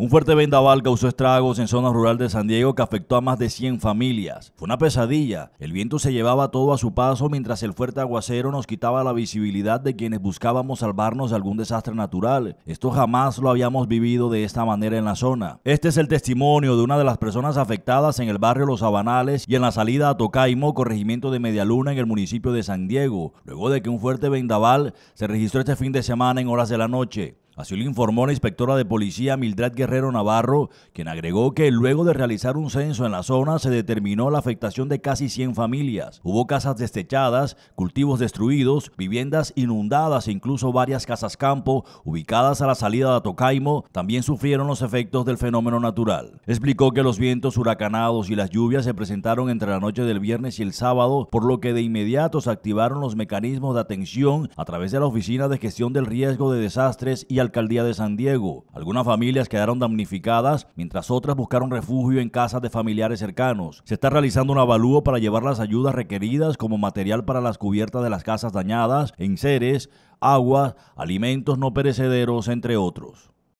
Un fuerte vendaval causó estragos en zona rural de San Diego que afectó a más de 100 familias. Fue una pesadilla. El viento se llevaba todo a su paso mientras el fuerte aguacero nos quitaba la visibilidad de quienes buscábamos salvarnos de algún desastre natural. Esto jamás lo habíamos vivido de esta manera en la zona. Este es el testimonio de una de las personas afectadas en el barrio Los Sabanales y en la salida a Tocaimo, corregimiento de Medialuna en el municipio de San Diego, luego de que un fuerte vendaval se registró este fin de semana en horas de la noche. Así lo informó la inspectora de policía Mildred Guerrero Navarro, quien agregó que luego de realizar un censo en la zona se determinó la afectación de casi 100 familias. Hubo casas destechadas, cultivos destruidos, viviendas inundadas e incluso varias casas campo ubicadas a la salida de Atocaimo también sufrieron los efectos del fenómeno natural. Explicó que los vientos huracanados y las lluvias se presentaron entre la noche del viernes y el sábado, por lo que de inmediato se activaron los mecanismos de atención a través de la Oficina de Gestión del Riesgo de Desastres y alcaldía de San Diego. Algunas familias quedaron damnificadas, mientras otras buscaron refugio en casas de familiares cercanos. Se está realizando un avalúo para llevar las ayudas requeridas como material para las cubiertas de las casas dañadas, enseres, agua, alimentos no perecederos, entre otros.